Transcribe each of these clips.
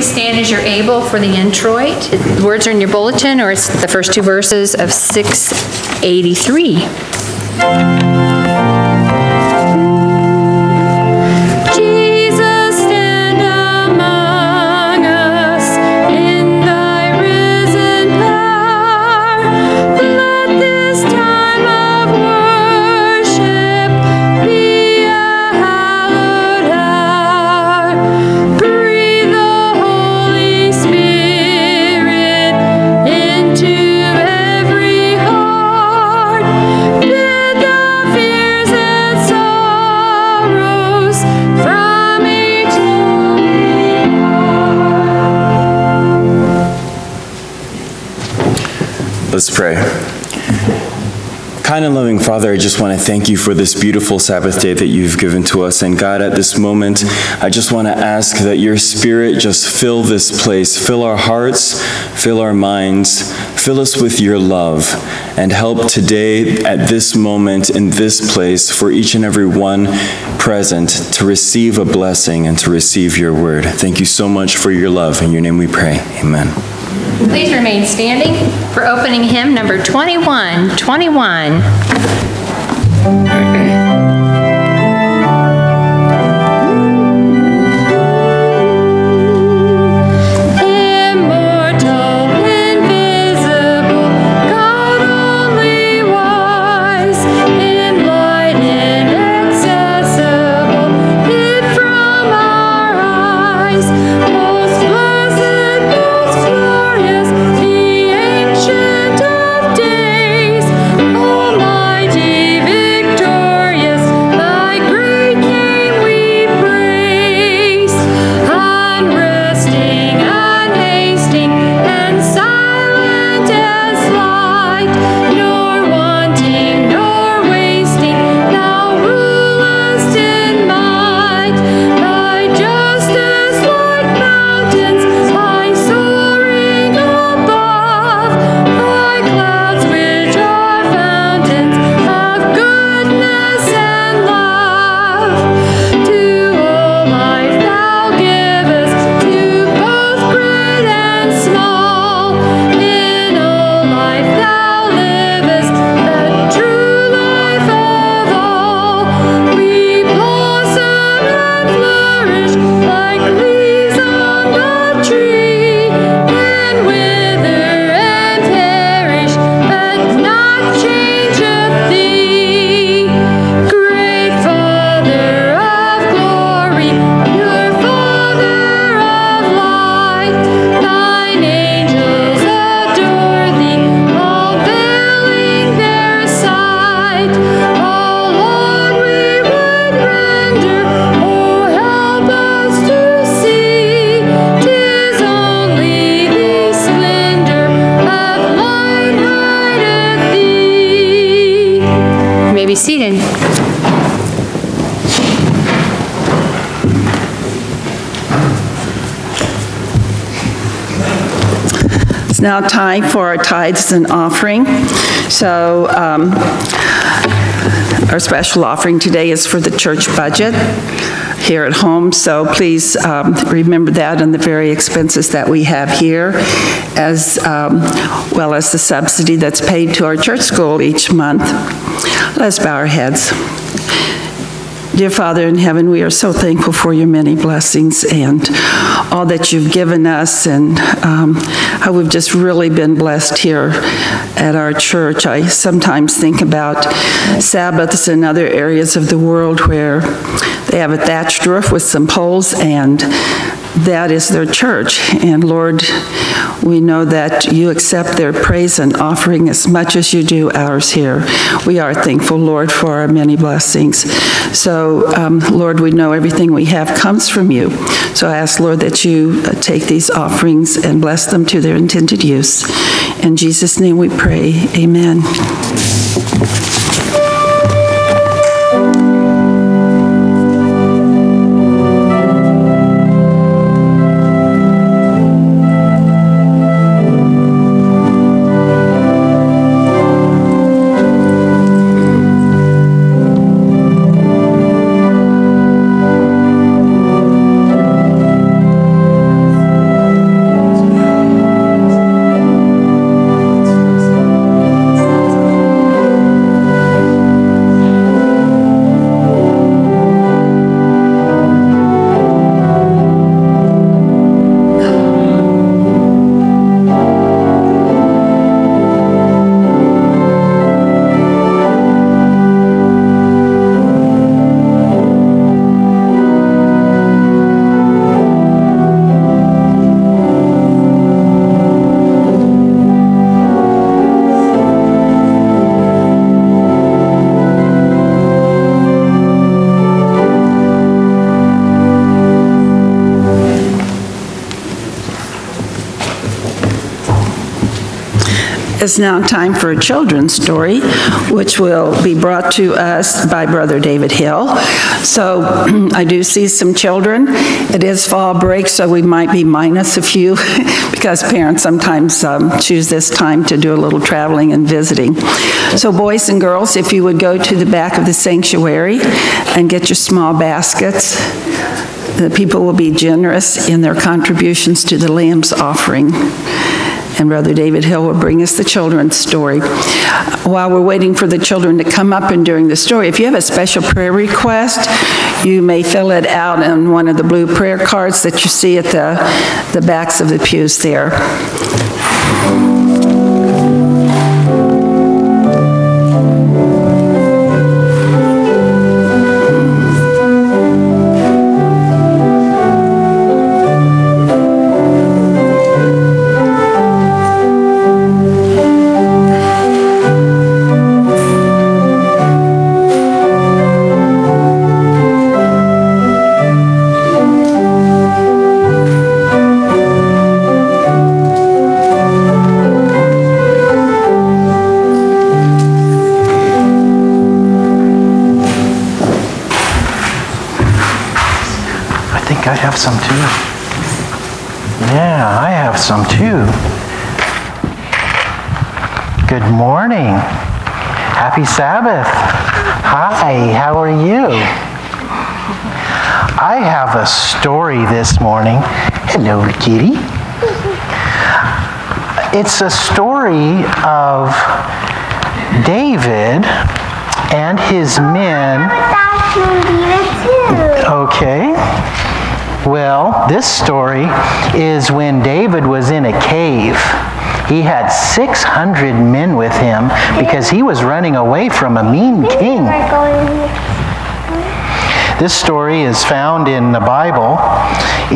Please stand as you're able for the introit. The words are in your bulletin, or it's the first two verses of 683. And loving Father, I just want to thank you for this beautiful Sabbath day that you've given to us. And God, at this moment, I just want to ask that your Spirit just fill this place, fill our hearts, fill our minds, Fill us with your love and help today, at this moment, in this place, for each and every one present to receive a blessing and to receive your word. Thank you so much for your love. In your name we pray. Amen. Please remain standing for opening hymn number 21 21. For our tithes and offering. So um, our special offering today is for the church budget here at home, so please um, remember that and the very expenses that we have here, as um, well as the subsidy that's paid to our church school each month. Let's bow our heads. Dear Father in heaven, we are so thankful for your many blessings and all that you've given us and um, how we've just really been blessed here at our church. I sometimes think about Sabbaths in other areas of the world where they have a thatched roof with some poles and that is their church. And Lord, we know that you accept their praise and offering as much as you do ours here. We are thankful, Lord, for our many blessings. So, um, Lord, we know everything we have comes from you. So I ask, Lord, that you uh, take these offerings and bless them to their intended use. In Jesus' name we pray, amen. It's now time for a children's story, which will be brought to us by Brother David Hill. So I do see some children. It is fall break, so we might be minus a few because parents sometimes um, choose this time to do a little traveling and visiting. So boys and girls, if you would go to the back of the sanctuary and get your small baskets, the people will be generous in their contributions to the Lamb's offering and Brother David Hill will bring us the children's story. While we're waiting for the children to come up and during the story, if you have a special prayer request, you may fill it out on one of the blue prayer cards that you see at the, the backs of the pews there. Sabbath. Hi, how are you? I have a story this morning. Hello, kitty. It's a story of David and his men. Okay. Well, this story is when David was in a cave. He had 600 men with him because he was running away from a mean king. This story is found in the Bible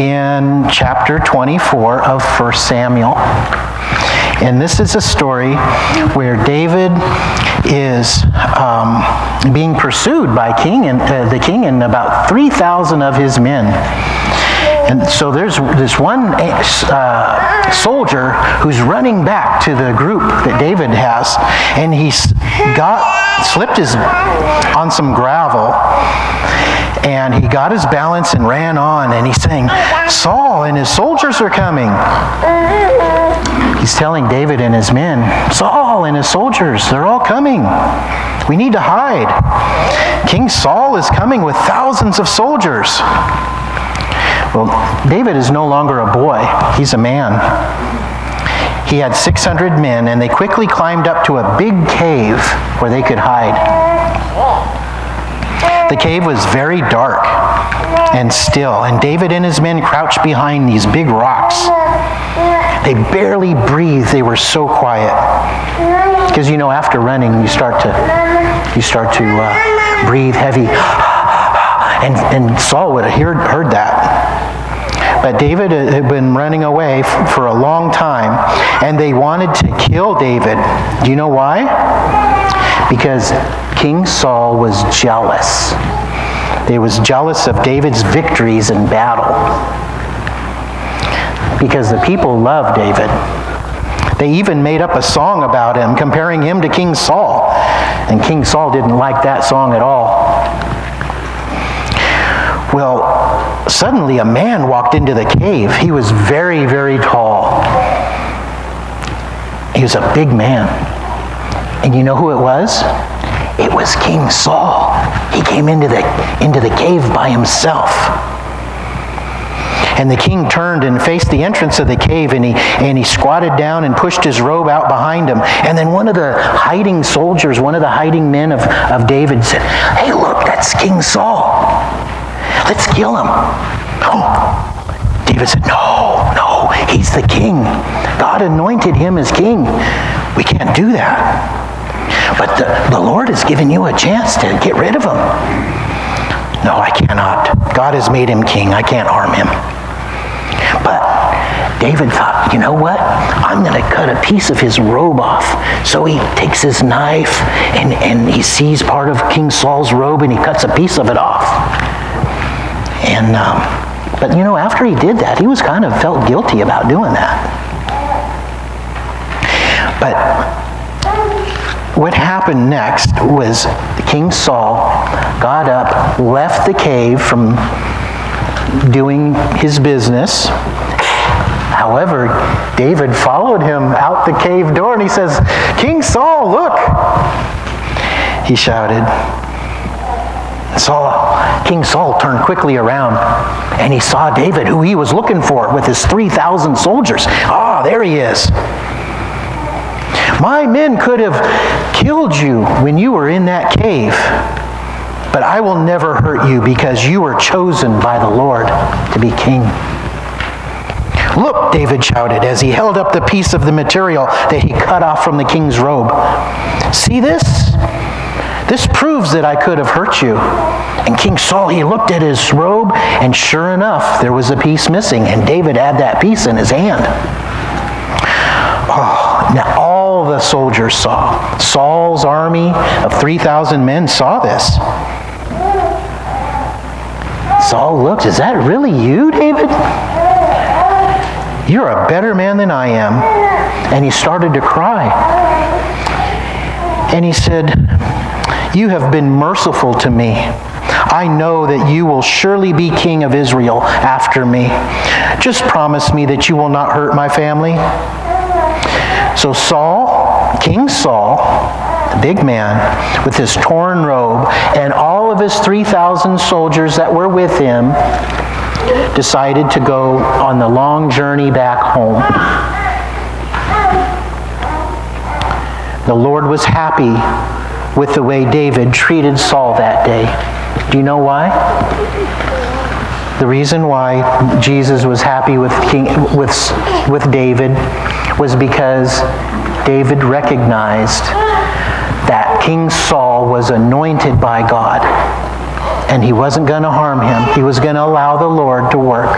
in chapter 24 of 1 Samuel. And this is a story where David is um, being pursued by king and uh, the king and about 3,000 of his men. And so there's this one uh, soldier who's running back to the group that David has, and he's got slipped his on some gravel, and he got his balance and ran on, and he's saying, "Saul and his soldiers are coming." He's telling David and his men, Saul and his soldiers, they're all coming. We need to hide. King Saul is coming with thousands of soldiers. Well, David is no longer a boy, he's a man. He had 600 men, and they quickly climbed up to a big cave where they could hide. The cave was very dark and still, and David and his men crouched behind these big rocks. They barely breathed, they were so quiet. Because you know, after running, you start to, you start to uh, breathe heavy. And, and Saul would have heard, heard that. But David had been running away for a long time, and they wanted to kill David. Do you know why? Because King Saul was jealous. He was jealous of David's victories in battle. Because the people loved David. They even made up a song about him, comparing him to King Saul. And King Saul didn't like that song at all. Well, suddenly a man walked into the cave. He was very, very tall. He was a big man. And you know who it was? It was King Saul. He came into the, into the cave by himself. And the king turned and faced the entrance of the cave, and he, and he squatted down and pushed his robe out behind him. And then one of the hiding soldiers, one of the hiding men of, of David said, Hey, look, that's King Saul. Let's kill him. Oh. David said, No, no, he's the king. God anointed him as king. We can't do that. But the, the Lord has given you a chance to get rid of him. No, I cannot. God has made him king. I can't harm him. But David thought, you know what? I'm going to cut a piece of his robe off. So he takes his knife and, and he sees part of King Saul's robe and he cuts a piece of it off. And, um, but you know, after he did that, he was kind of felt guilty about doing that. But what happened next was King Saul got up, left the cave from doing his business. However, David followed him out the cave door and he says, King Saul, look! He shouted. Saul, King Saul turned quickly around and he saw David, who he was looking for, with his 3,000 soldiers. Ah, there he is. My men could have killed you when you were in that cave, but I will never hurt you because you were chosen by the Lord to be king. Look, David shouted as he held up the piece of the material that he cut off from the king's robe. See this? This proves that I could have hurt you. And King Saul, he looked at his robe, and sure enough, there was a piece missing, and David had that piece in his hand. Oh, now all the soldiers saw. Saul's army of 3,000 men saw this. Saul looked, Is that really you, David? You're a better man than I am. And he started to cry. And he said, You have been merciful to me. I know that you will surely be king of Israel after me. Just promise me that you will not hurt my family. So Saul, King Saul, the big man, with his torn robe, and all of his 3,000 soldiers that were with him, decided to go on the long journey back home. The Lord was happy with the way David treated Saul that day. Do you know why? The reason why Jesus was happy with, King, with, with David was because David recognized that King Saul was anointed by God and he wasn't going to harm him. He was going to allow the Lord to work.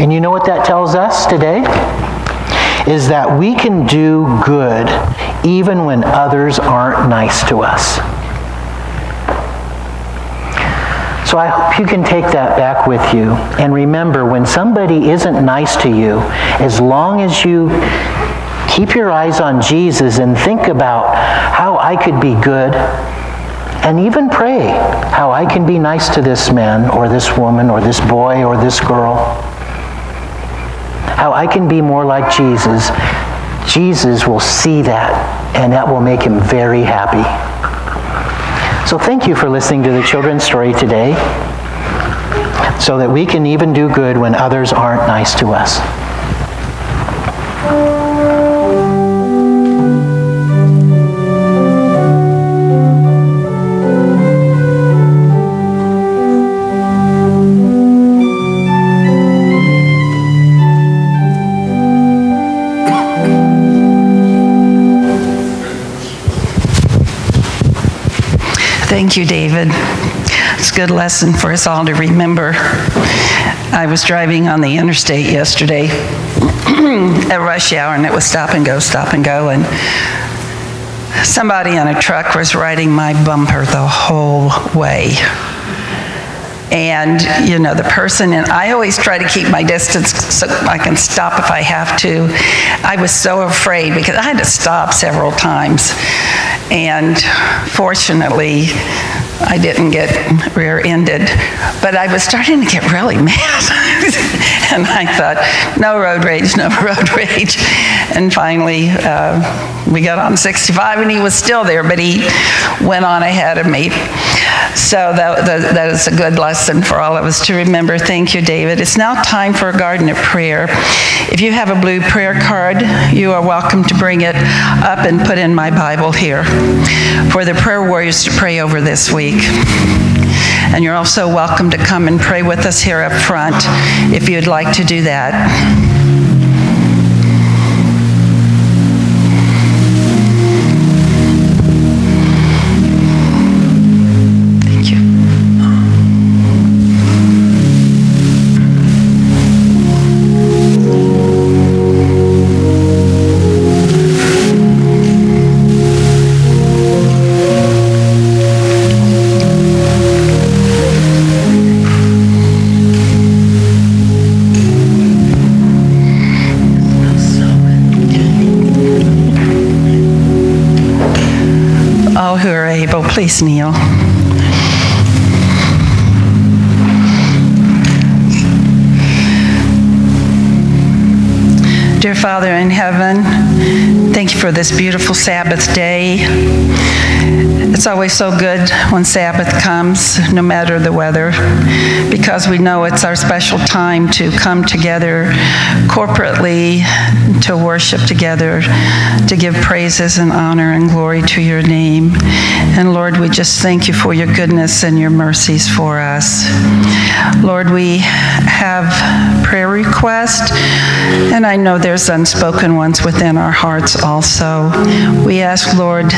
And you know what that tells us today? Is that we can do good even when others aren't nice to us. So I hope you can take that back with you. And remember, when somebody isn't nice to you, as long as you keep your eyes on Jesus and think about how I could be good, and even pray how I can be nice to this man or this woman or this boy or this girl, how I can be more like Jesus, Jesus will see that and that will make him very happy. So thank you for listening to the children's story today so that we can even do good when others aren't nice to us. Thank you, David. It's a good lesson for us all to remember. I was driving on the interstate yesterday at rush hour, and it was stop and go, stop and go, and somebody in a truck was riding my bumper the whole way. And, you know, the person, and I always try to keep my distance so I can stop if I have to. I was so afraid because I had to stop several times. And fortunately, I didn't get rear-ended, but I was starting to get really mad. and I thought, no road rage, no road rage. And finally, uh, we got on 65 and he was still there, but he went on ahead of me. So that, that, that is a good lesson for all of us to remember. Thank you, David. It's now time for a garden of prayer. If you have a blue prayer card, you are welcome to bring it up and put in my Bible here for the prayer warriors to pray over this week. And you're also welcome to come and pray with us here up front if you'd like to do that. Please kneel. Dear Father in heaven, thank you for this beautiful Sabbath day. It's always so good when Sabbath comes, no matter the weather, because we know it's our special time to come together corporately, to worship together, to give praises and honor and glory to your name. And Lord, we just thank you for your goodness and your mercies for us. Lord, we have prayer requests, and I know there's unspoken ones within our hearts also. We ask, Lord,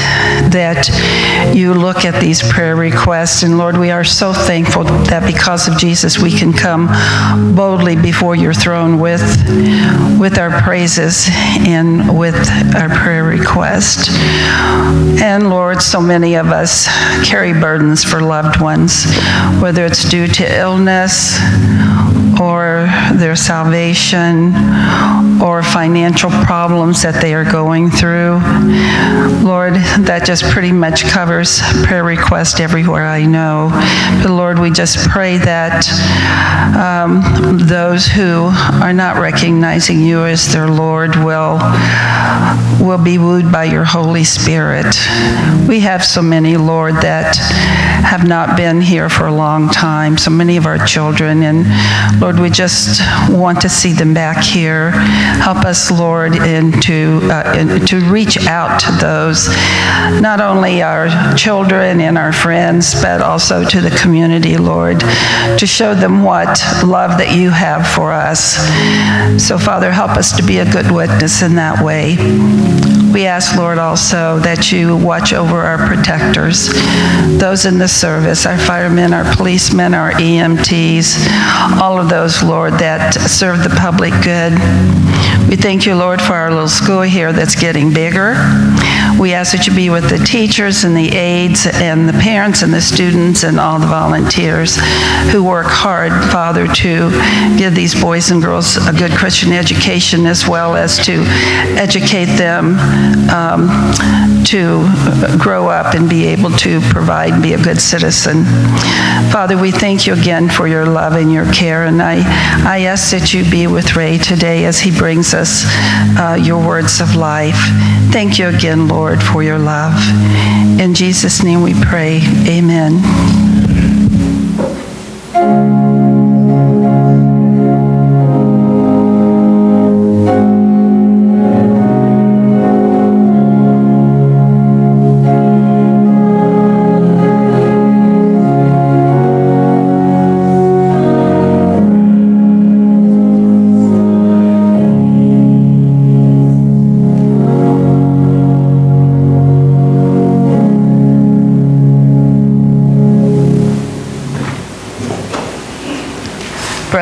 that you look at these prayer requests, and Lord, we are so thankful that because of Jesus, we can come boldly before your throne with, with our praises and with our prayer request. And Lord, so many of us carry burdens for loved ones, whether it's due to illness or their salvation or financial problems that they are going through. Lord, that just pretty much covers prayer requests everywhere I know. But Lord, we just pray that um, those who are not recognizing you as their Lord will will be wooed by your Holy Spirit. We have so many, Lord, that have not been here for a long time, so many of our children, and Lord, we just want to see them back here. Help us, Lord, and to, uh, to reach out to those, not only our children and our friends, but also to the community, Lord, to show them what love that you have for us. So, Father, help us to be a good witness in that way. We ask, Lord, also that you watch over our protectors, those in the service, our firemen, our policemen, our EMTs, all of those, Lord, that serve the public good. We thank you, Lord, for our little school here that's getting bigger. We ask that you be with the teachers and the aides and the parents and the students and all the volunteers who work hard, Father, to give these boys and girls a good Christian education as well as to educate them um, to grow up and be able to provide and be a good citizen. Father, we thank you again for your love and your care, and I, I ask that you be with Ray today as he brings us uh, your words of life. Thank you again, Lord, for your love. In Jesus' name we pray. Amen.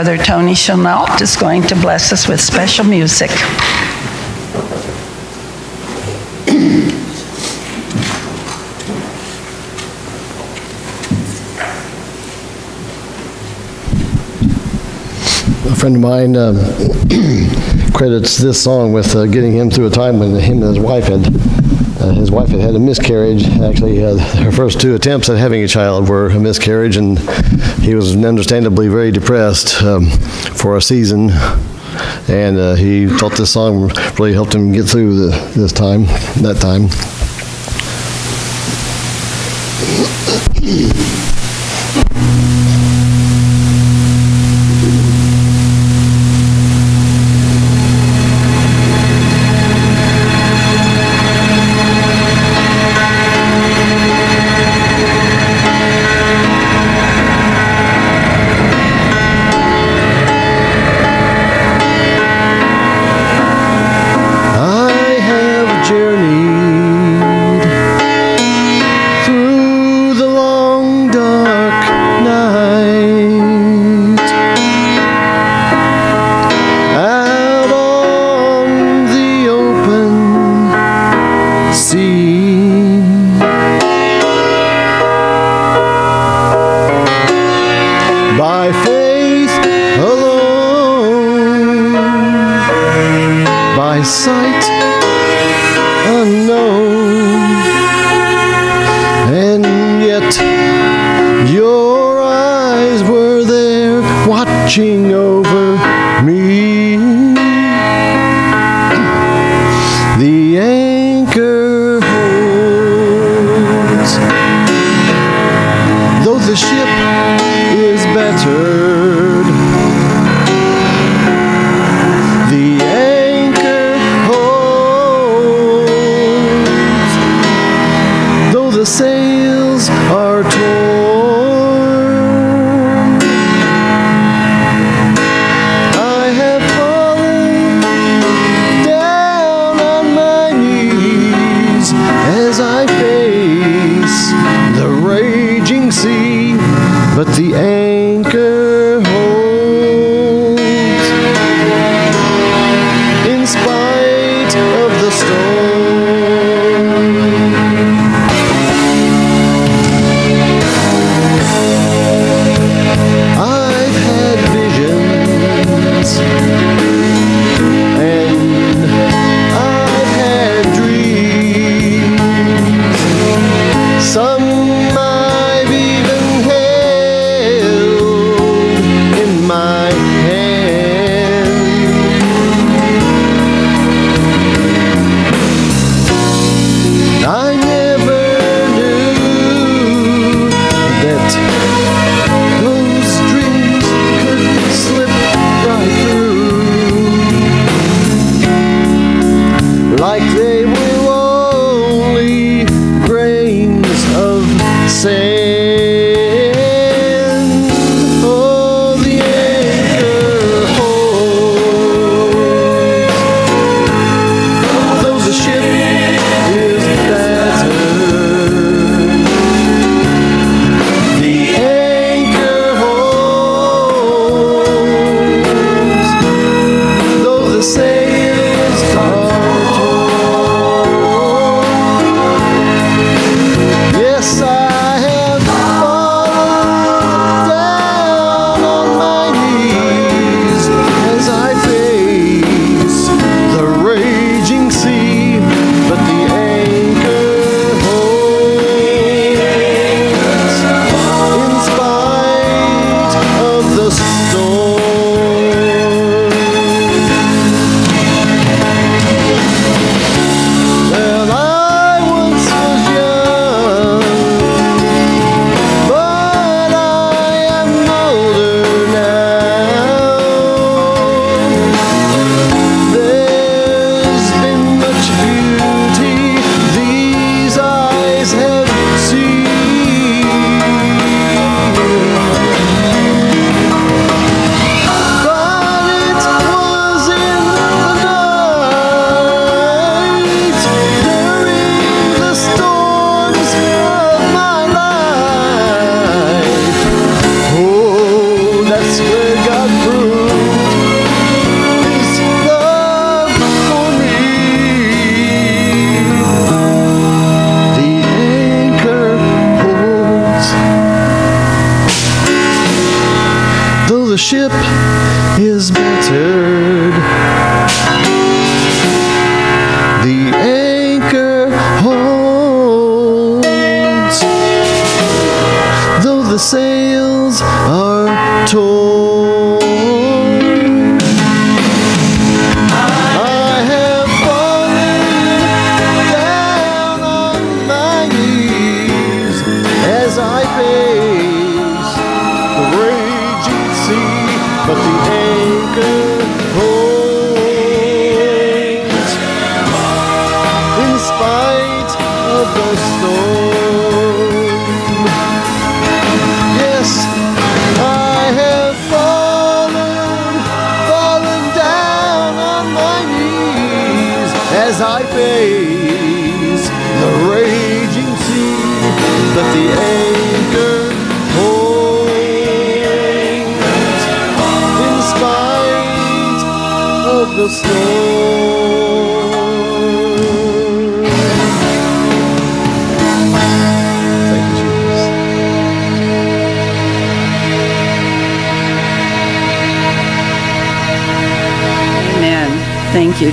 Brother Tony Chenault is going to bless us with special music. A friend of mine um, credits this song with uh, getting him through a time when him and his wife had uh, his wife had had a miscarriage. Actually, uh, her first two attempts at having a child were a miscarriage, and he was understandably very depressed um, for a season. And uh, he thought this song really helped him get through the, this time, that time.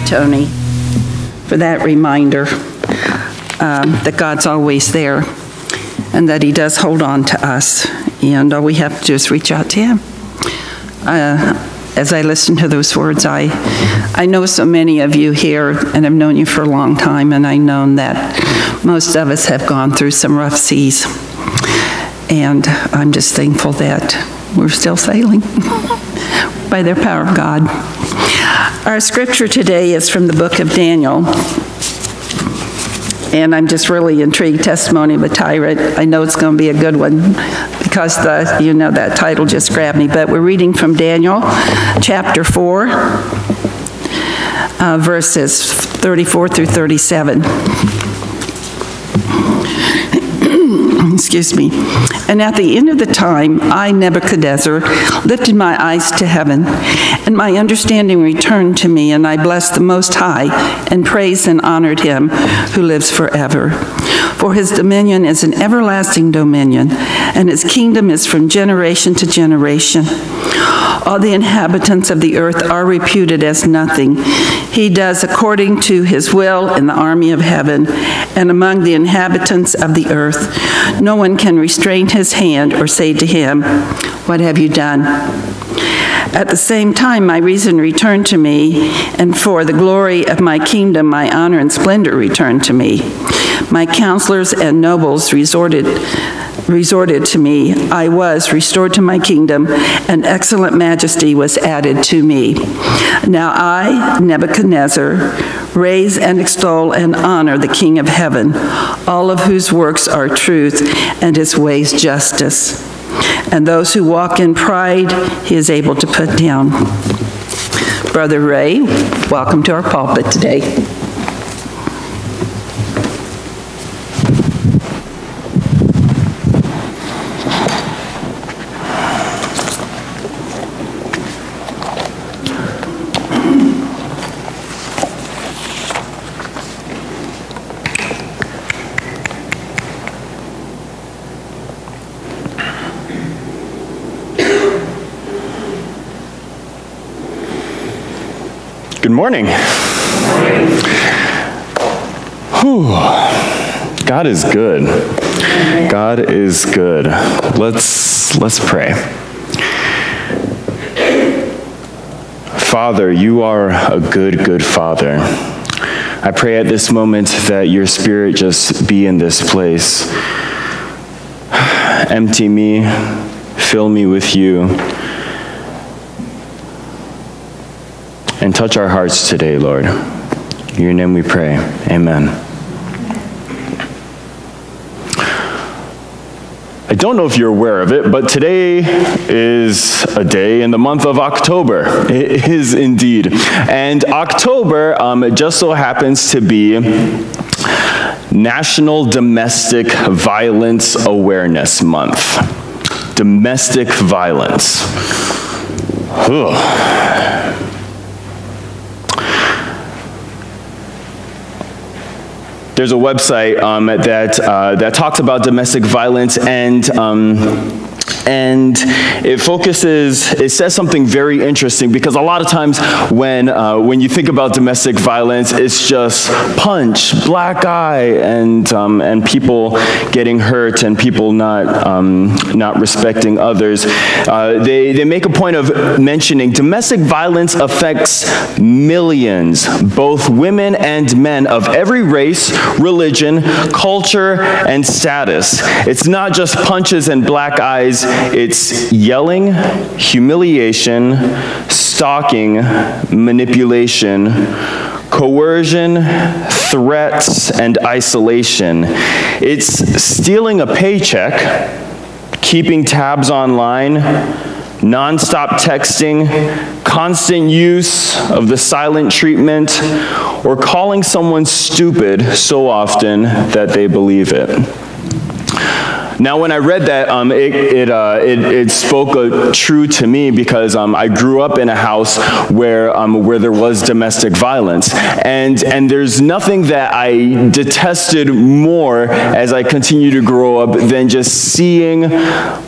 Tony, for that reminder um, that God's always there and that He does hold on to us, and all we have to do is reach out to Him. Uh, As I listen to those words, I, I know so many of you here, and I've known you for a long time, and I know that most of us have gone through some rough seas. And I'm just thankful that we're still sailing by the power of God. Our scripture today is from the book of Daniel. And I'm just really intrigued, Testimony of a Tyrant. I know it's going to be a good one because the, you know, that title just grabbed me. But we're reading from Daniel, chapter 4, uh, verses 34 through 37. excuse me. And at the end of the time, I, Nebuchadnezzar, lifted my eyes to heaven, and my understanding returned to me, and I blessed the Most High, and praised and honored him who lives forever. For his dominion is an everlasting dominion, and his kingdom is from generation to generation. All the inhabitants of the earth are reputed as nothing. He does according to his will in the army of heaven and among the inhabitants of the earth. No one can restrain his hand or say to him, What have you done? At the same time, my reason returned to me, and for the glory of my kingdom, my honor and splendor returned to me. My counselors and nobles resorted resorted to me, I was restored to my kingdom, and excellent majesty was added to me. Now I, Nebuchadnezzar, raise and extol and honor the King of heaven, all of whose works are truth and his ways justice. And those who walk in pride, he is able to put down. Brother Ray, welcome to our pulpit today. Morning. Whew. God is good. God is good. Let's let's pray. Father, you are a good, good Father. I pray at this moment that your Spirit just be in this place. Empty me, fill me with you. And touch our hearts today, Lord. In your name we pray. Amen. I don't know if you're aware of it, but today is a day in the month of October. It is indeed. And October, um, it just so happens to be National Domestic Violence Awareness Month. Domestic violence. Ugh. There's a website um, that, uh, that talks about domestic violence and um, and it focuses, it says something very interesting because a lot of times when, uh, when you think about domestic violence, it's just punch, black eye, and, um, and people getting hurt and people not, um, not respecting others. Uh, they, they make a point of mentioning domestic violence affects millions, both women and men of every race, religion, culture, and status. It's not just punches and black eyes, it's yelling, humiliation, stalking, manipulation, coercion, threats, and isolation. It's stealing a paycheck, keeping tabs online, nonstop texting, constant use of the silent treatment, or calling someone stupid so often that they believe it. Now, when I read that, um, it, it, uh, it, it, spoke uh, true to me because um, I grew up in a house where, um, where there was domestic violence. And, and there's nothing that I detested more as I continue to grow up than just seeing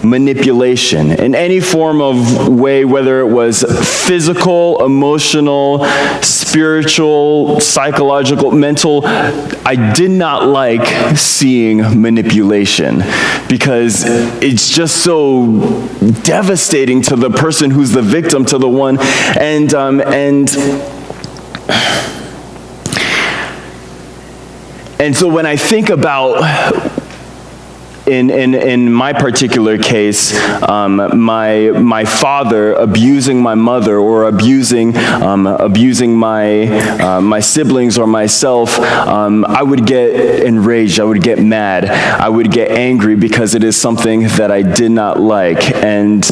manipulation in any form of way, whether it was physical, emotional, spiritual, psychological, mental. I did not like seeing manipulation because it's just so devastating to the person who's the victim, to the one, and um, and. And so when I think about in, in, in my particular case, um, my, my father abusing my mother or abusing, um, abusing my, uh, my siblings or myself, um, I would get enraged, I would get mad, I would get angry because it is something that I did not like. And,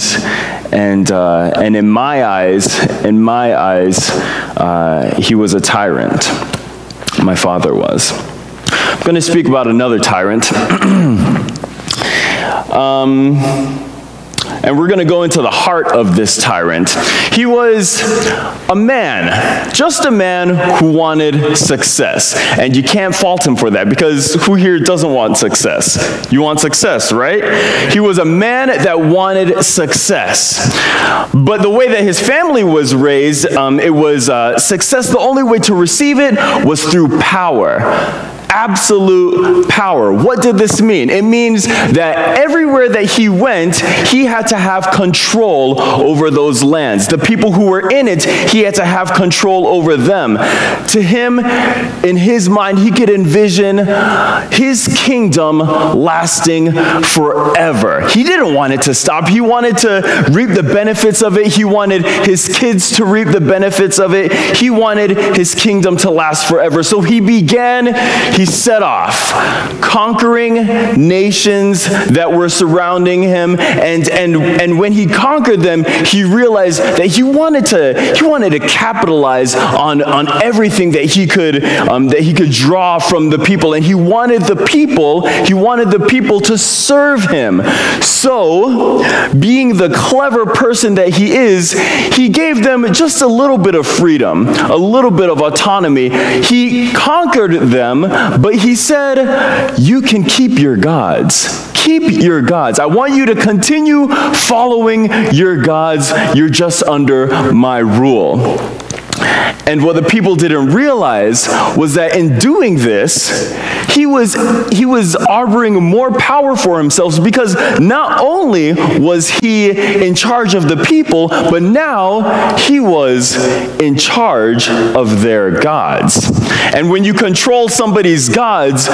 and, uh, and in my eyes, in my eyes, uh, he was a tyrant. My father was. I'm going to speak about another tyrant. Um, and we're going to go into the heart of this tyrant. He was a man, just a man who wanted success. And you can't fault him for that because who here doesn't want success? You want success, right? He was a man that wanted success. But the way that his family was raised, um, it was uh, success, the only way to receive it was through power absolute power. What did this mean? It means that everywhere that he went, he had to have control over those lands. The people who were in it, he had to have control over them. To him, in his mind, he could envision his kingdom lasting forever. He didn't want it to stop. He wanted to reap the benefits of it. He wanted his kids to reap the benefits of it. He wanted his kingdom to last forever. So he began he set off, conquering nations that were surrounding him. And, and, and when he conquered them, he realized that he wanted to, he wanted to capitalize on, on everything that he, could, um, that he could draw from the people. And he wanted the people, he wanted the people to serve him. So, being the clever person that he is, he gave them just a little bit of freedom, a little bit of autonomy. He conquered them, but he said, You can keep your gods. Keep your gods. I want you to continue following your gods. You're just under my rule. And what the people didn't realize was that in doing this, he was, he was harboring more power for himself because not only was he in charge of the people, but now he was in charge of their gods. And when you control somebody's gods,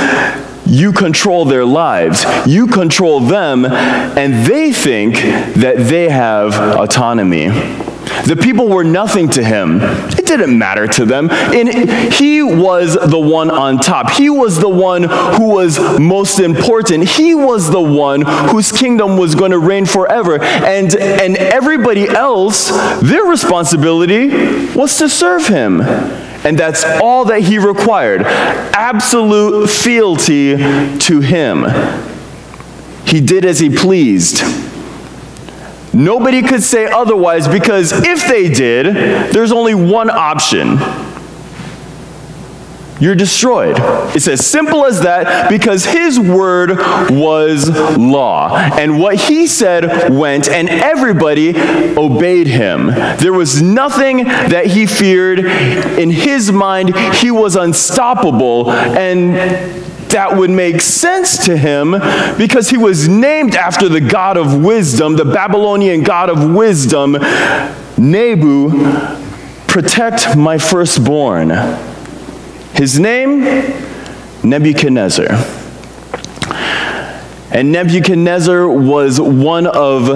you control their lives. You control them, and they think that they have autonomy. The people were nothing to him. It didn't matter to them. And he was the one on top. He was the one who was most important. He was the one whose kingdom was going to reign forever. And, and everybody else, their responsibility was to serve him. And that's all that he required absolute fealty to him. He did as he pleased. Nobody could say otherwise because if they did, there's only one option. You're destroyed. It's as simple as that because his word was law. And what he said went, and everybody obeyed him. There was nothing that he feared. In his mind, he was unstoppable. And that would make sense to him because he was named after the God of wisdom, the Babylonian God of wisdom, Nebu, protect my firstborn. His name, Nebuchadnezzar. And Nebuchadnezzar was one of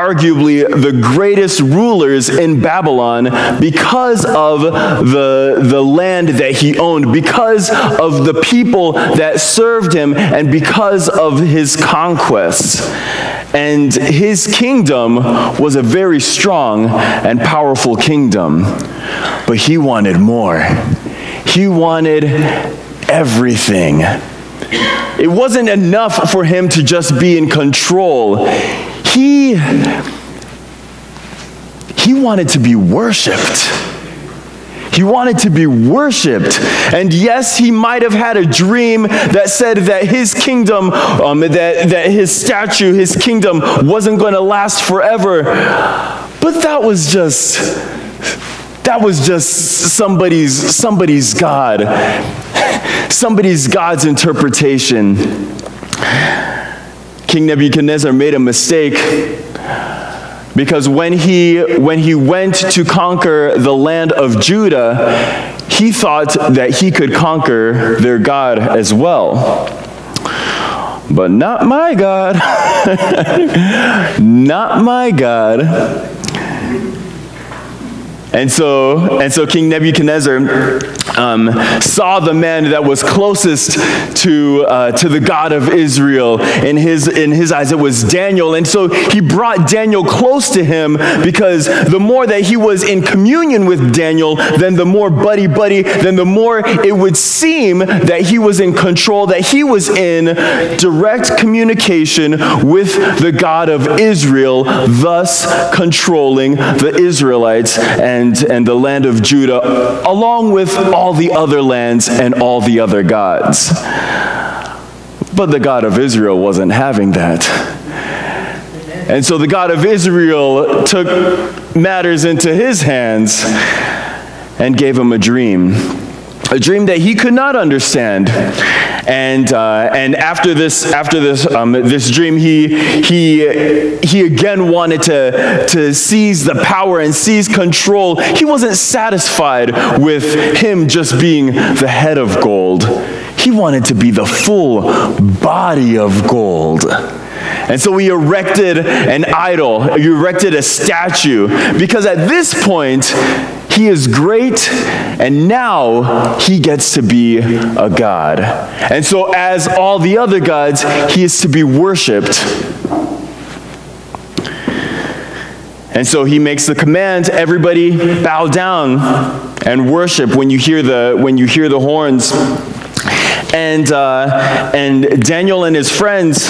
arguably the greatest rulers in Babylon because of the, the land that he owned, because of the people that served him, and because of his conquests. And his kingdom was a very strong and powerful kingdom. But he wanted more. He wanted everything. It wasn't enough for him to just be in control. He, he wanted to be worshiped. He wanted to be worshiped. And yes, he might have had a dream that said that his kingdom, um, that, that his statue, his kingdom wasn't going to last forever. But that was just, that was just somebody's, somebody's God. Somebody's God's interpretation. King Nebuchadnezzar made a mistake because when he, when he went to conquer the land of Judah, he thought that he could conquer their God as well. But not my God. not my God. And so, and so King Nebuchadnezzar um, saw the man that was closest to, uh, to the God of Israel. In his, in his eyes, it was Daniel. And so he brought Daniel close to him because the more that he was in communion with Daniel, then the more buddy buddy, then the more it would seem that he was in control, that he was in direct communication with the God of Israel, thus controlling the Israelites and and, and the land of Judah, along with all the other lands and all the other gods. But the God of Israel wasn't having that. And so the God of Israel took matters into his hands and gave him a dream a dream that he could not understand. And, uh, and after this, after this, um, this dream, he, he, he again wanted to, to seize the power and seize control. He wasn't satisfied with him just being the head of gold. He wanted to be the full body of gold. And so he erected an idol, he erected a statue, because at this point, he is great, and now he gets to be a God. And so, as all the other gods, he is to be worshiped. And so he makes the command everybody bow down and worship when you hear the, when you hear the horns. And, uh, and Daniel and his friends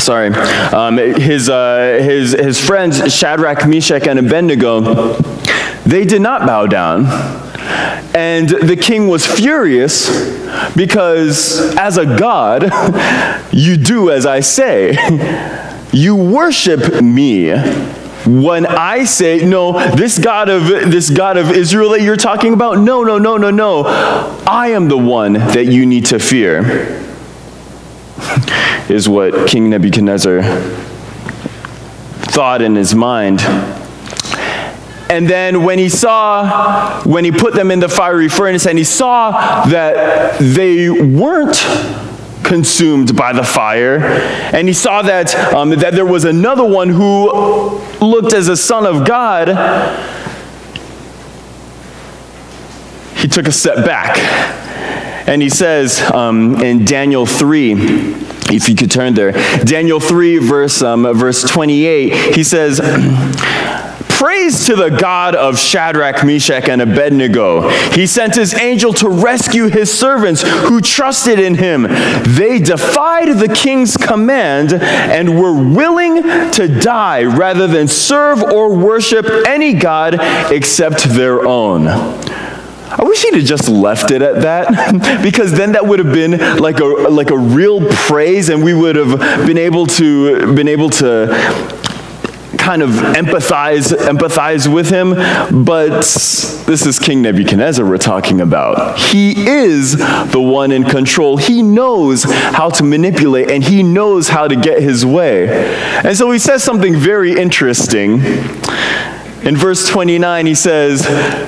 sorry, um, his, uh, his, his friends, Shadrach, Meshach, and Abednego, they did not bow down. And the king was furious because, as a god, you do as I say. You worship me when I say, no, this God of this God of Israel that you're talking about, no, no, no, no, no. I am the one that you need to fear. Is what King Nebuchadnezzar thought in his mind. And then when he saw, when he put them in the fiery furnace and he saw that they weren't consumed by the fire, and he saw that, um, that there was another one who looked as a son of God, he took a step back. And he says um, in Daniel 3, if you could turn there, Daniel 3, verse, um, verse 28, he says, Praise to the God of Shadrach, Meshach, and Abednego. He sent his angel to rescue his servants who trusted in him. They defied the king's command and were willing to die rather than serve or worship any God except their own. I wish he'd have just left it at that, because then that would have been like a like a real praise, and we would have been able to been able to kind of empathize, empathize with him, but this is King Nebuchadnezzar we're talking about. He is the one in control. He knows how to manipulate and he knows how to get his way. And so he says something very interesting. In verse 29, he says,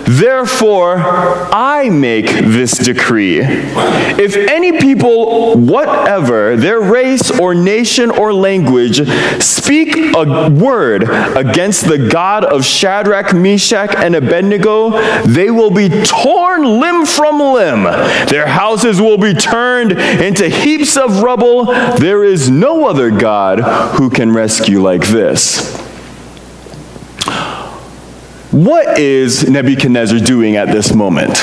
Therefore I make this decree. If any people, whatever, their race or nation or language, speak a word against the God of Shadrach, Meshach, and Abednego, they will be torn limb from limb. Their houses will be turned into heaps of rubble. There is no other God who can rescue like this. What is Nebuchadnezzar doing at this moment?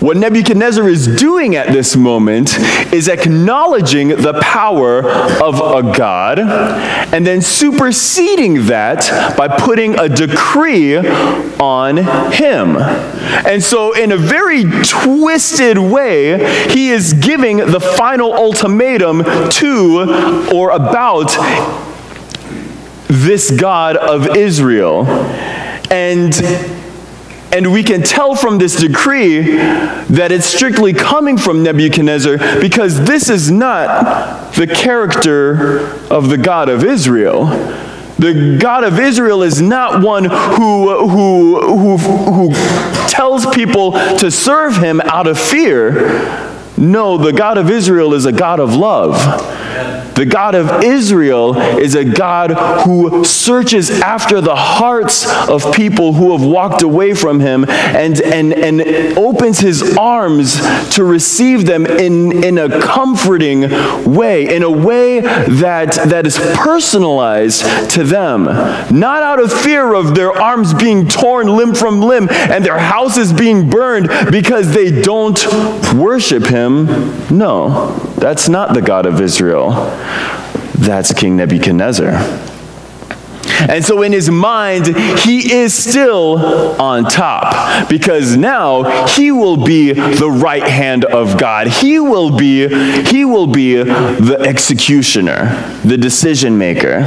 What Nebuchadnezzar is doing at this moment is acknowledging the power of a God and then superseding that by putting a decree on him. And so, in a very twisted way, he is giving the final ultimatum to or about this God of Israel. And and we can tell from this decree that it's strictly coming from Nebuchadnezzar because this is not the character of the God of Israel. The God of Israel is not one who, who, who, who tells people to serve him out of fear. No, the God of Israel is a God of love. The God of Israel is a God who searches after the hearts of people who have walked away from him and, and, and opens his arms to receive them in, in a comforting way, in a way that, that is personalized to them. Not out of fear of their arms being torn limb from limb and their houses being burned because they don't worship him. No, that's not the God of Israel. That's King Nebuchadnezzar. And so in his mind, he is still on top because now he will be the right hand of God. He will be he will be the executioner, the decision maker.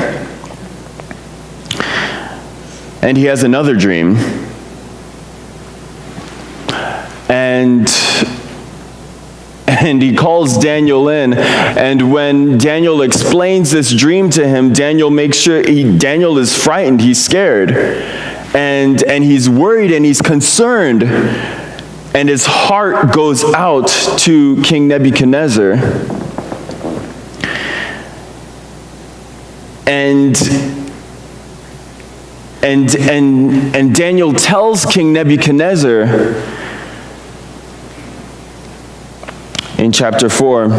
And he has another dream. And and he calls Daniel in. And when Daniel explains this dream to him, Daniel makes sure he, Daniel is frightened, he's scared, and, and he's worried and he's concerned. And his heart goes out to King Nebuchadnezzar. And and and and Daniel tells King Nebuchadnezzar in chapter 4.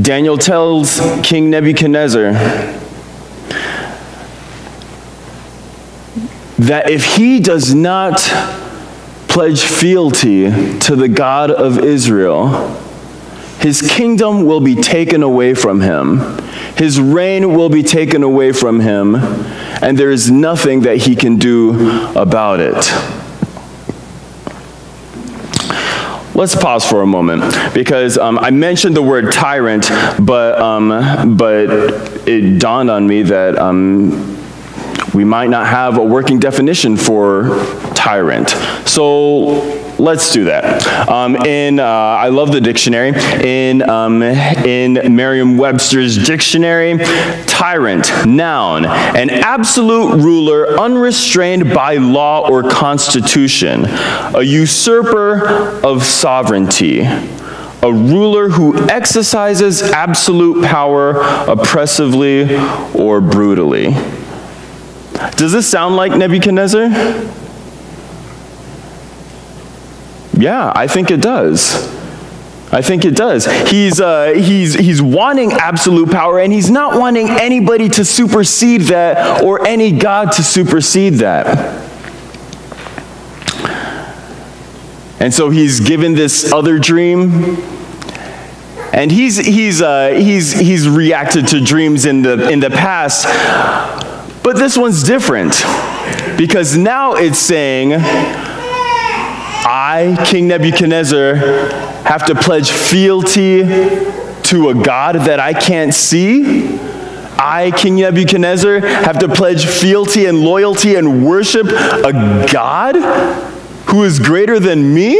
Daniel tells King Nebuchadnezzar that if he does not pledge fealty to the God of Israel, his kingdom will be taken away from him. His reign will be taken away from him, and there is nothing that he can do about it. Let's pause for a moment because um, I mentioned the word tyrant, but, um, but it dawned on me that um, we might not have a working definition for tyrant. So let's do that. Um, in, uh, I love the dictionary. In, um, in Merriam-Webster's dictionary, tyrant, noun, an absolute ruler unrestrained by law or constitution, a usurper of sovereignty, a ruler who exercises absolute power oppressively or brutally. Does this sound like Nebuchadnezzar? Yeah, I think it does. I think it does. He's, uh, he's, he's wanting absolute power, and he's not wanting anybody to supersede that or any God to supersede that. And so he's given this other dream, and he's, he's, uh, he's, he's reacted to dreams in the, in the past, but this one's different because now it's saying, I, King Nebuchadnezzar, have to pledge fealty to a God that I can't see? I, King Nebuchadnezzar, have to pledge fealty and loyalty and worship a God who is greater than me?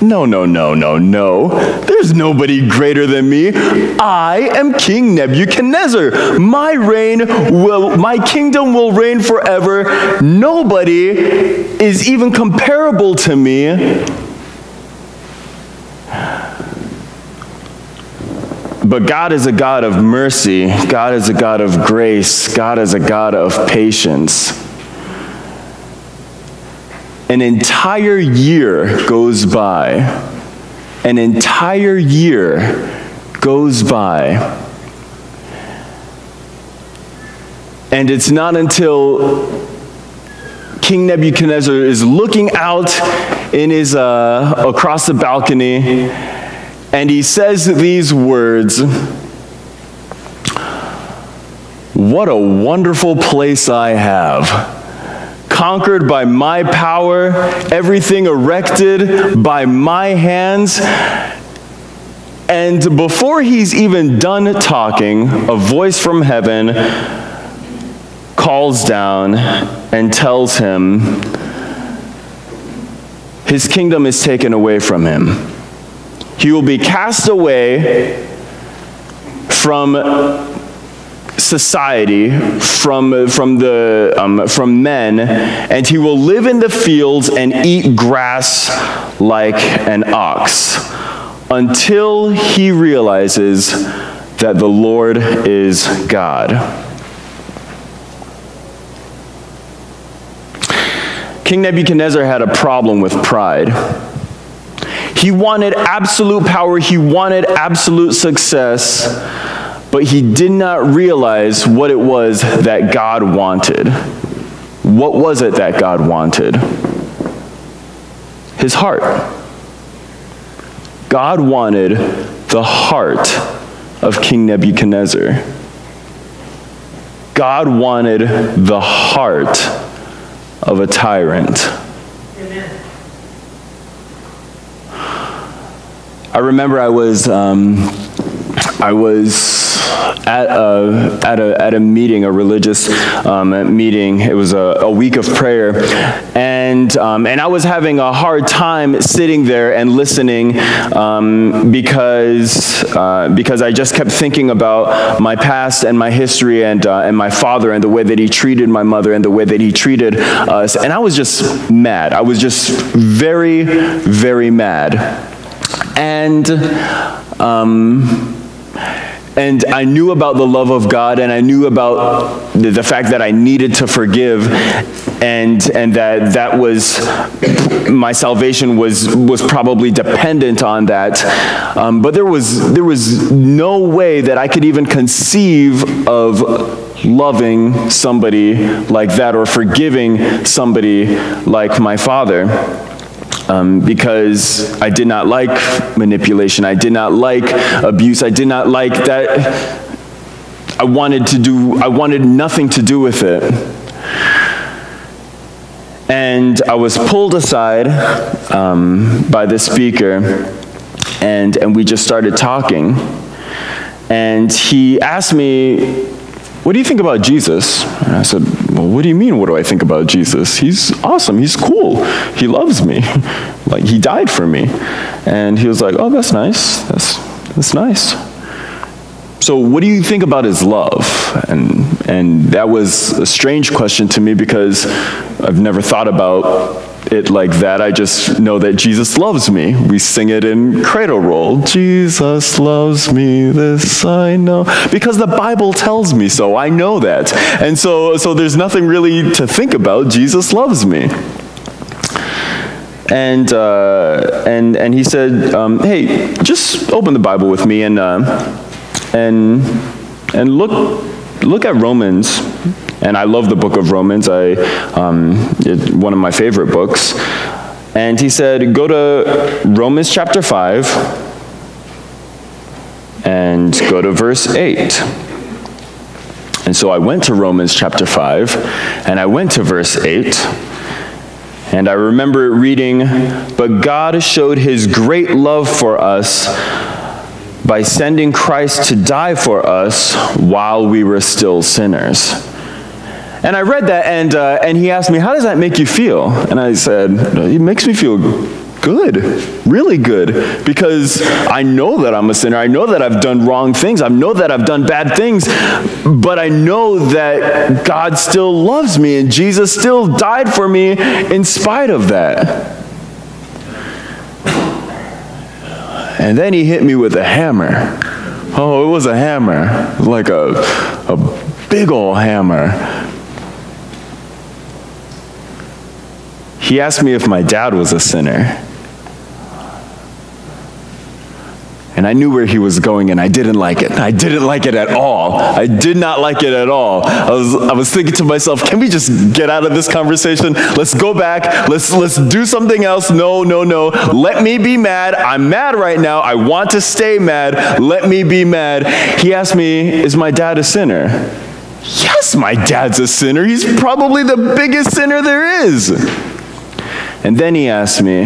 No, no, no, no, no. There's nobody greater than me. I am King Nebuchadnezzar. My reign will, my kingdom will reign forever. Nobody is even comparable to me. But God is a God of mercy. God is a God of grace. God is a God of patience. An entire year goes by. An entire year goes by. And it's not until King Nebuchadnezzar is looking out in his uh, across the balcony and he says these words What a wonderful place I have conquered by my power, everything erected by my hands. And before he's even done talking, a voice from heaven calls down and tells him his kingdom is taken away from him. He will be cast away from society from, from, the, um, from men, and he will live in the fields and eat grass like an ox until he realizes that the Lord is God. King Nebuchadnezzar had a problem with pride. He wanted absolute power, he wanted absolute success, but he did not realize what it was that God wanted. What was it that God wanted? His heart. God wanted the heart of King Nebuchadnezzar. God wanted the heart of a tyrant. Amen. I remember I was um, I was at a, at a, at a meeting, a religious um, meeting. It was a, a, week of prayer. And, um, and I was having a hard time sitting there and listening um, because, uh, because I just kept thinking about my past and my history and, uh, and my father and the way that he treated my mother and the way that he treated us. And I was just mad. I was just very, very mad. And um, and I knew about the love of God and I knew about the, the, fact that I needed to forgive and, and that that was, my salvation was, was probably dependent on that. Um, but there was, there was no way that I could even conceive of loving somebody like that or forgiving somebody like my father um, because I did not like manipulation. I did not like abuse. I did not like that. I wanted to do, I wanted nothing to do with it. And I was pulled aside um, by the speaker, and, and we just started talking. And he asked me, What do you think about Jesus? And I said, well, what do you mean, what do I think about Jesus? He's awesome. He's cool. He loves me. like, he died for me. And he was like, oh, that's nice. That's, that's nice. So, what do you think about his love? And, and that was a strange question to me because I've never thought about it like that. I just know that Jesus loves me. We sing it in cradle roll. Jesus loves me, this I know. Because the Bible tells me so. I know that. And so, so there's nothing really to think about. Jesus loves me. And, uh, and, and he said, um, hey, just open the Bible with me and, uh, and, and look, look at Romans and I love the book of Romans. I, um, one of my favorite books. And he said, go to Romans chapter 5 and go to verse 8. And so I went to Romans chapter 5 and I went to verse 8. And I remember reading, But God showed his great love for us by sending Christ to die for us while we were still sinners. And I read that, and, uh, and he asked me, How does that make you feel? And I said, It makes me feel good, really good, because I know that I'm a sinner. I know that I've done wrong things. I know that I've done bad things, but I know that God still loves me, and Jesus still died for me in spite of that. And then he hit me with a hammer. Oh, it was a hammer, like a, a big old hammer. He asked me if my dad was a sinner. And I knew where he was going, and I didn't like it. I didn't like it at all. I did not like it at all. I was, I was thinking to myself, can we just get out of this conversation? Let's go back. Let's, let's do something else. No, no, no. Let me be mad. I'm mad right now. I want to stay mad. Let me be mad. He asked me, Is my dad a sinner? Yes, my dad's a sinner. He's probably the biggest sinner there is. And then he asked me,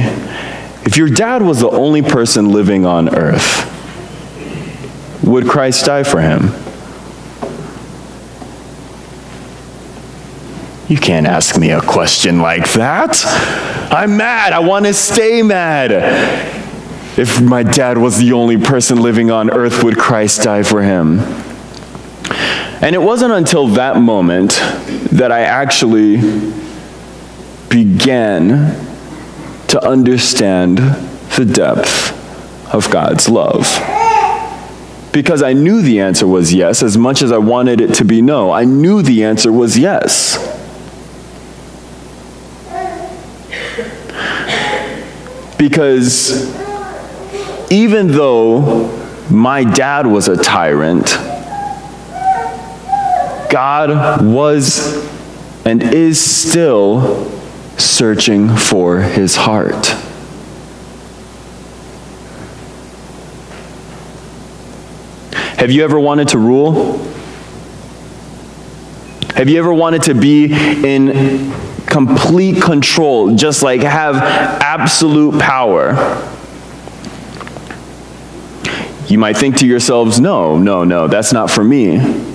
if your dad was the only person living on earth, would Christ die for him? You can't ask me a question like that. I'm mad. I want to stay mad. If my dad was the only person living on earth, would Christ die for him? And it wasn't until that moment that I actually began to understand the depth of God's love. Because I knew the answer was yes, as much as I wanted it to be no. I knew the answer was yes. Because even though my dad was a tyrant, God was and is still searching for his heart. Have you ever wanted to rule? Have you ever wanted to be in complete control, just like have absolute power? You might think to yourselves, no, no, no, that's not for me.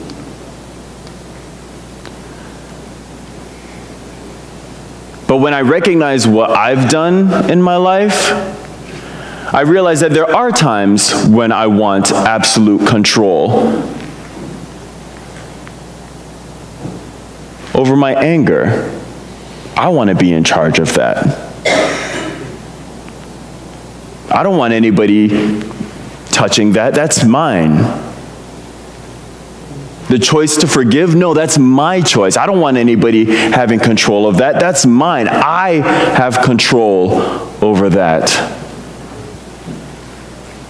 But when I recognize what I've done in my life, I realize that there are times when I want absolute control over my anger. I want to be in charge of that. I don't want anybody touching that. That's mine. The choice to forgive? No, that's my choice. I don't want anybody having control of that. That's mine. I have control over that.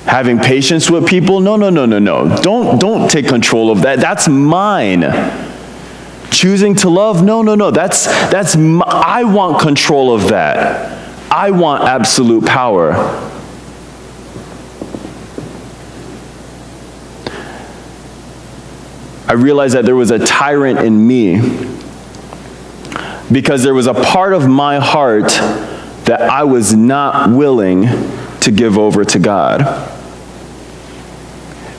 Having patience with people? No, no, no, no, no. Don't, don't take control of that. That's mine. Choosing to love? No, no, no. That's, that's, my, I want control of that. I want absolute power. I realized that there was a tyrant in me because there was a part of my heart that I was not willing to give over to God.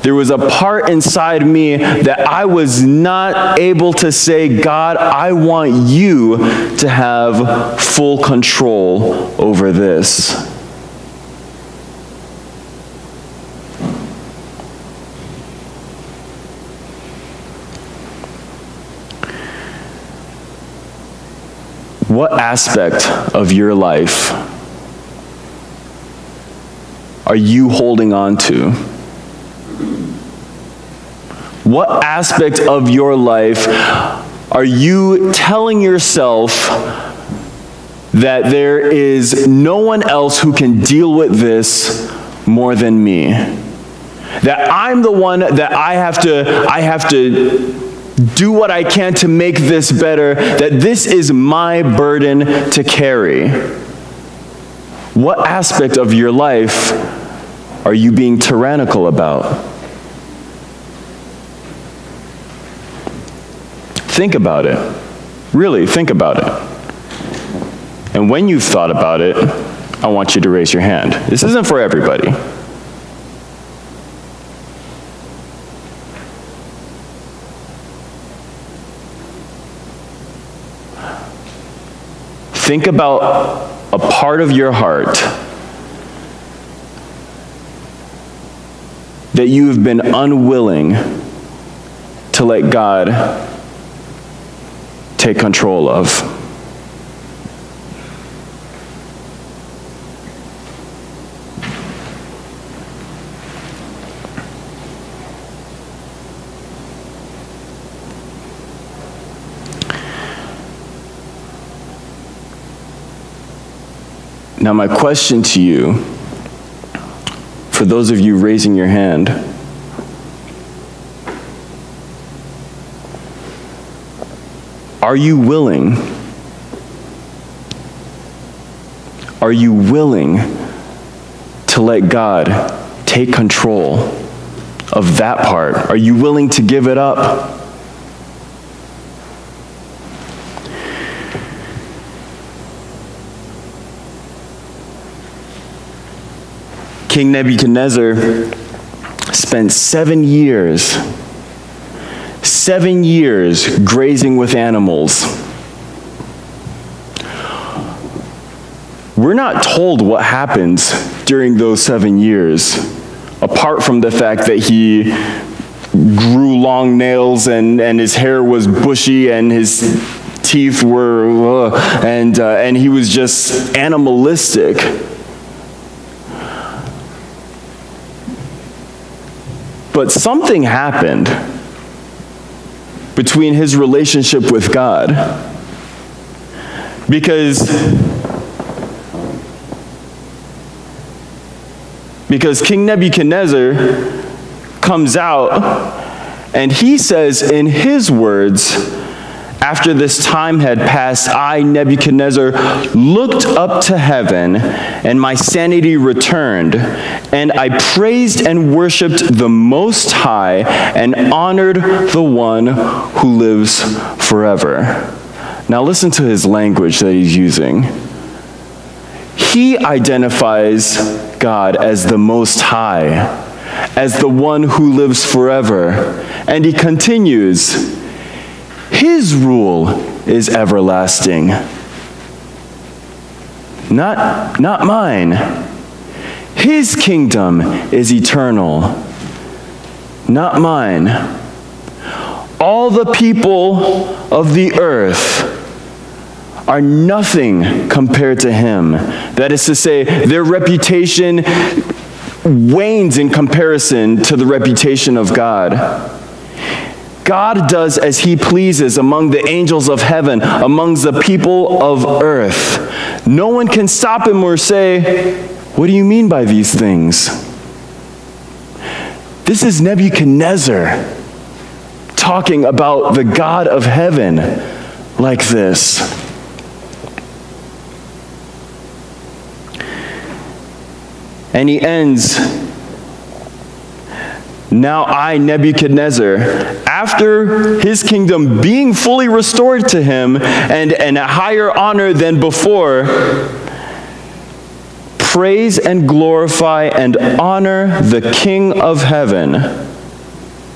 There was a part inside me that I was not able to say, God, I want you to have full control over this. What aspect of your life are you holding on to? What aspect of your life are you telling yourself that there is no one else who can deal with this more than me? That I'm the one that I have to I have to do what I can to make this better, that this is my burden to carry. What aspect of your life are you being tyrannical about? Think about it. Really, think about it. And when you've thought about it, I want you to raise your hand. This isn't for everybody. Think about a part of your heart that you have been unwilling to let God take control of. Now, my question to you, for those of you raising your hand, are you willing? Are you willing to let God take control of that part? Are you willing to give it up? King Nebuchadnezzar spent seven years, seven years grazing with animals. We're not told what happens during those seven years, apart from the fact that he grew long nails and, and his hair was bushy and his teeth were, uh, and, uh, and he was just animalistic. But something happened between his relationship with God. Because because King Nebuchadnezzar comes out and he says in his words, after this time had passed, I, Nebuchadnezzar, looked up to heaven, and my sanity returned. And I praised and worshiped the Most High, and honored the one who lives forever. Now, listen to his language that he's using. He identifies God as the Most High, as the one who lives forever. And he continues, his rule is everlasting. Not, not mine. His kingdom is eternal. Not mine. All the people of the earth are nothing compared to him. That is to say, their reputation wanes in comparison to the reputation of God. God does as he pleases among the angels of heaven, amongst the people of earth. No one can stop him or say, What do you mean by these things? This is Nebuchadnezzar talking about the God of heaven like this. And he ends now I, Nebuchadnezzar, after his kingdom being fully restored to him and, and a higher honor than before, praise and glorify and honor the King of heaven,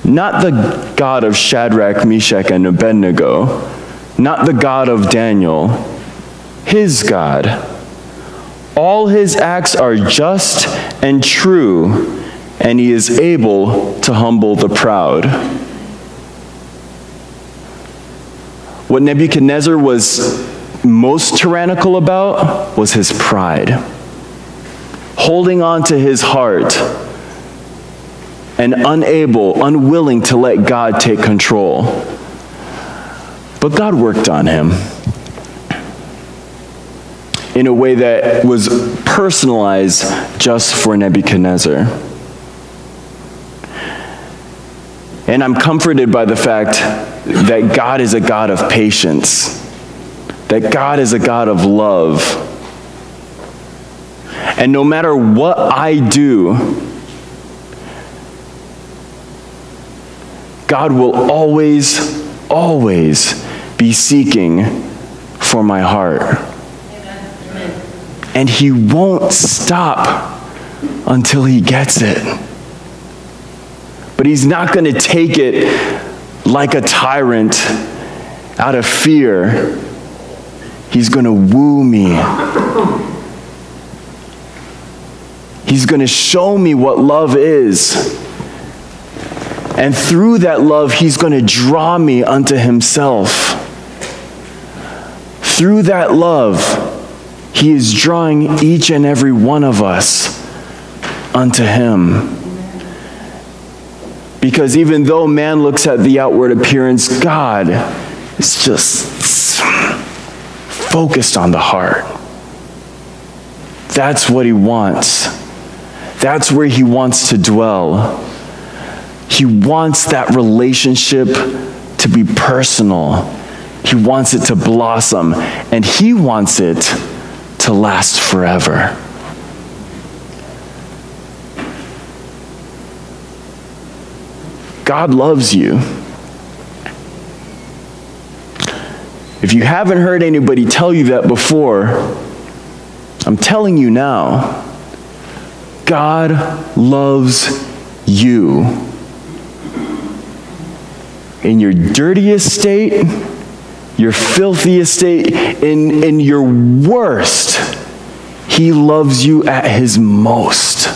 not the God of Shadrach, Meshach, and Abednego, not the God of Daniel, his God. All his acts are just and true and he is able to humble the proud. What Nebuchadnezzar was most tyrannical about was his pride, holding on to his heart and unable, unwilling to let God take control. But God worked on him in a way that was personalized just for Nebuchadnezzar. And I'm comforted by the fact that God is a God of patience, that God is a God of love. And no matter what I do, God will always, always be seeking for my heart. And He won't stop until He gets it. But he's not going to take it like a tyrant out of fear. He's going to woo me. He's going to show me what love is. And through that love, he's going to draw me unto himself. Through that love, he is drawing each and every one of us unto him. Because even though man looks at the outward appearance, God is just focused on the heart. That's what he wants. That's where he wants to dwell. He wants that relationship to be personal. He wants it to blossom, and he wants it to last forever. God loves you. If you haven't heard anybody tell you that before, I'm telling you now. God loves you. In your dirtiest state, your filthiest state, in, in your worst, He loves you at His most.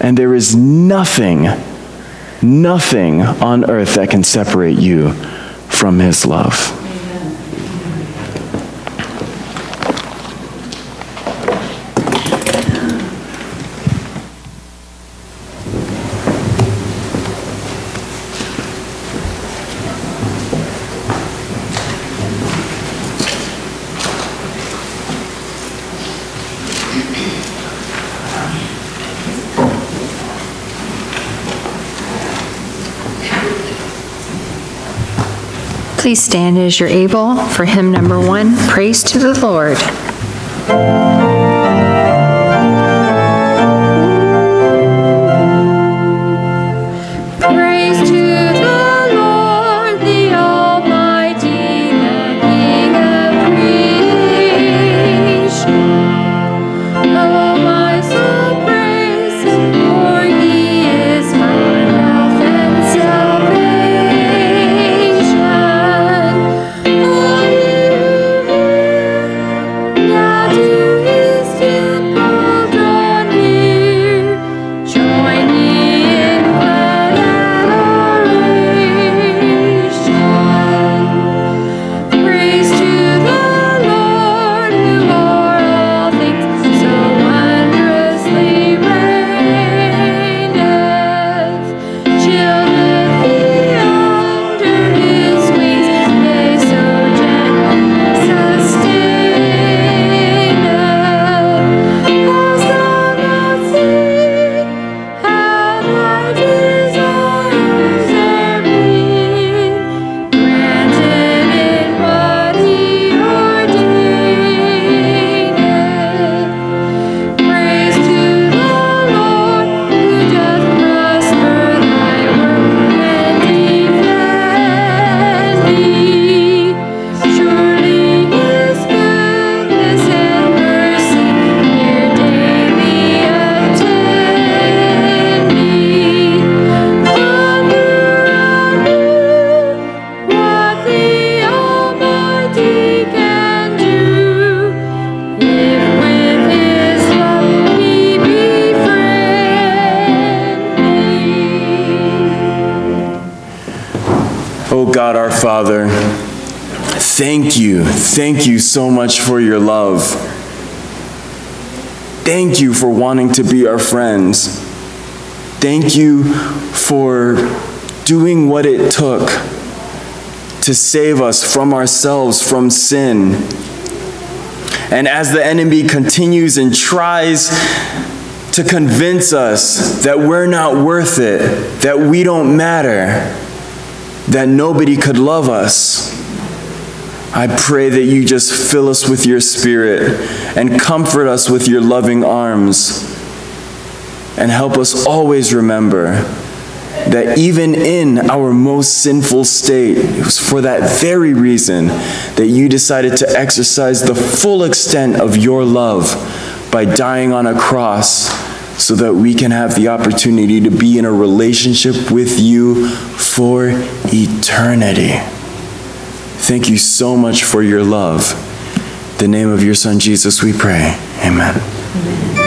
And there is nothing nothing on earth that can separate you from his love. Please stand as you're able for hymn number one, Praise to the Lord. So much for your love. Thank you for wanting to be our friends. Thank you for doing what it took to save us from ourselves, from sin. And as the enemy continues and tries to convince us that we're not worth it, that we don't matter, that nobody could love us. I pray that you just fill us with your spirit and comfort us with your loving arms and help us always remember that even in our most sinful state, it was for that very reason that you decided to exercise the full extent of your love by dying on a cross so that we can have the opportunity to be in a relationship with you for eternity. Thank you so much for your love. In the name of your son Jesus, we pray. Amen.